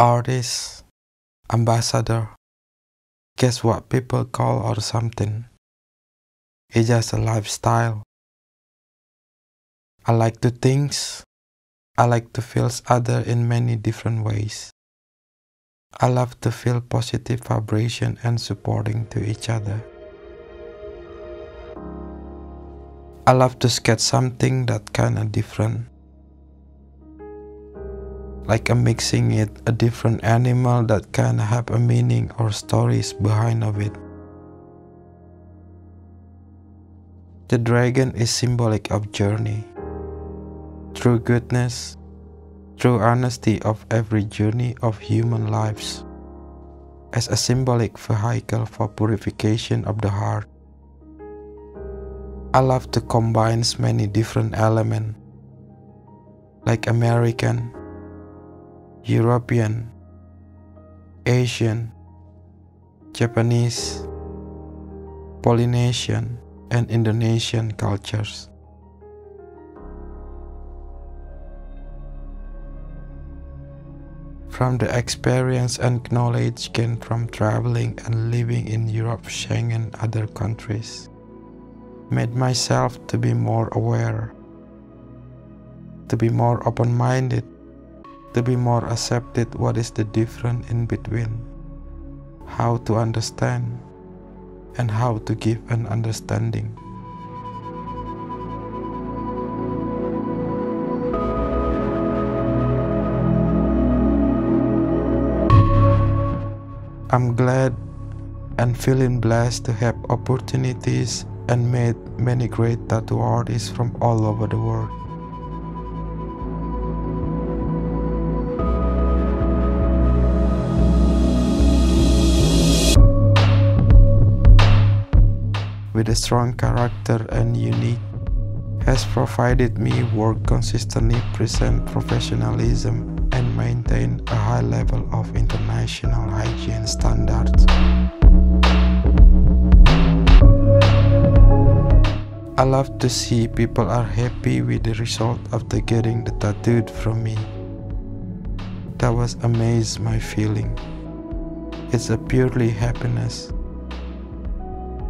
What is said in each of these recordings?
artist, ambassador. Guess what people call or something? It's just a lifestyle. I like to think, I like to feel other in many different ways. I love to feel positive vibration and supporting to each other. I love to sketch something that kinda different like a mixing it a different animal that can have a meaning or stories behind of it. The dragon is symbolic of journey, true goodness, true honesty of every journey of human lives, as a symbolic vehicle for purification of the heart. I love to combine many different elements, like American, European, Asian, Japanese, Polynesian, and Indonesian cultures. From the experience and knowledge gained from traveling and living in Europe, Schengen, other countries, made myself to be more aware, to be more open-minded, to be more accepted what is the difference in between, how to understand, and how to give an understanding. I'm glad and feeling blessed to have opportunities and met many great tattoo artists from all over the world. With a strong character and unique has provided me work consistently present professionalism and maintain a high level of international hygiene standards. I love to see people are happy with the result after getting the tattooed from me. That was amazed my feeling. It's a purely happiness.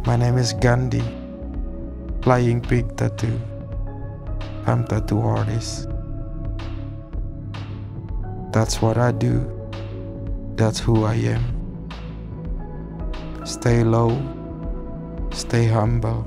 My name is Gandhi, Flying Pig Tattoo. I'm tattoo artist. That's what I do. That's who I am. Stay low, stay humble,